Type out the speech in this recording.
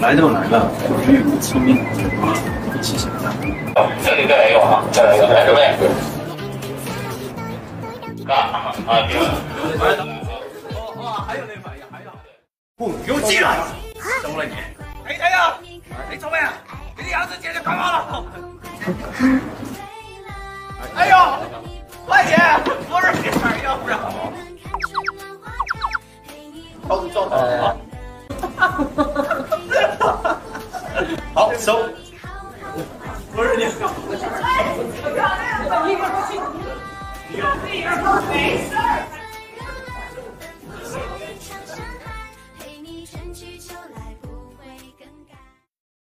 来都来了，与我亲密，一起成长。这里再来一个啊，再来一个，来准备。啊啊！停了。哇，还有那反应，还有。不，给我进来！怎么了你？哎哎呀！哎，聪明，给你儿子姐姐干嘛了？哎呦，快点！不是这样，要不然。好，走 So, where did this go? Your face, sir.